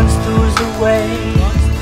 Monster's away. the.